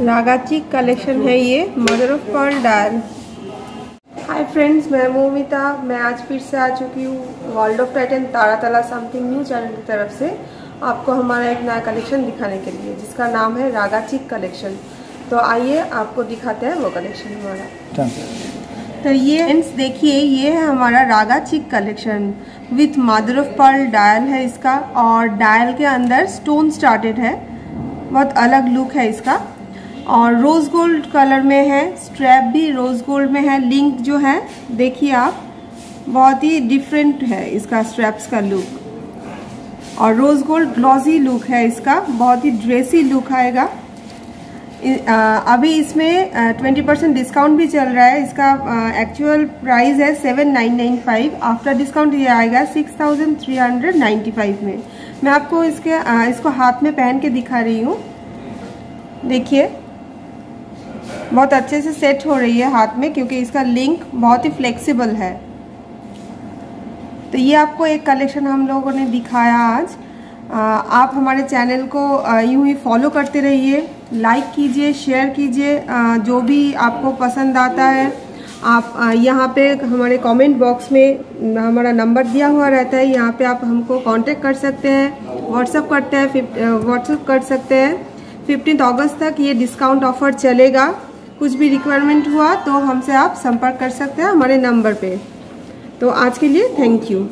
रागाची collection है ये mother of pearl dial hi friends मैं मोमिता मैं आज फिर से आ चुकी हूँ वर्ल्ड ऑफ़ टाइटन तारा तला समथिंग न्यू चैनल की तरफ़ से आपको हमारा एक नया कलेक्शन दिखाने के लिए जिसका नाम है रागाचिक कलेक्शन तो आइए आपको दिखाते हैं वो कलेक्शन हमारा। तो ये फ्रेंड्स देखिए ये है हमारा Raga chic collection with mother of pearl dial है इसका और डायल के अंदर स्टोन स्टार्टेड है। बहुत अलग लुक है इसका। और रोज़ गोल्ड कलर में है स्ट्रैप भी रोज़ गोल्ड में है लिंक जो है, देखिए आप, बहुत ही डिफरेंट है इसका स्ट्रैप्स का लुक और रोज़ गोल्ड ग्लॉजी लुक है इसका, बहुत ही ड्रेसी लुक आएगा. अभी इसमें ट्वेंटी परसेंट डिस्काउंट भी चल रहा है, इसका एक्चुअल प्राइस है seven nine nine five after discount ये आएगा six thousand three hundred ninety five में. मैं आपको इसके इसको हाथ में पहन के दिखा रही हूँ. देखिए. बहुत अच्छे से सेट हो रही है हाथ में क्योंकि इसका लिंक बहुत ही फ्लेक्सिबल है। तो ये आपको एक कलेक्शन हम लोगों ने दिखाया आज। आप हमारे चैनल को यूँ ही फॉलो करते रहिए लाइक कीजिए शेयर कीजिए जो भी आपको पसंद आता है। आप यहाँ पे हमारे कमेंट बॉक्स में हमारा नंबर दिया हुआ रहता है, यहाँ पे आप हमको कांटेक्ट कर सकते हैं व्हाट्सअप करते हैं व्हाट्सअप कर सकते हैं। फिफ्टीन अगस्त तक ये डिस्काउंट ऑफ़र चलेगा। कुछ भी रिक्वायरमेंट हुआ तो हमसे आप संपर्क कर सकते हैं हमारे नंबर पे। तो आज के लिए थैंक यू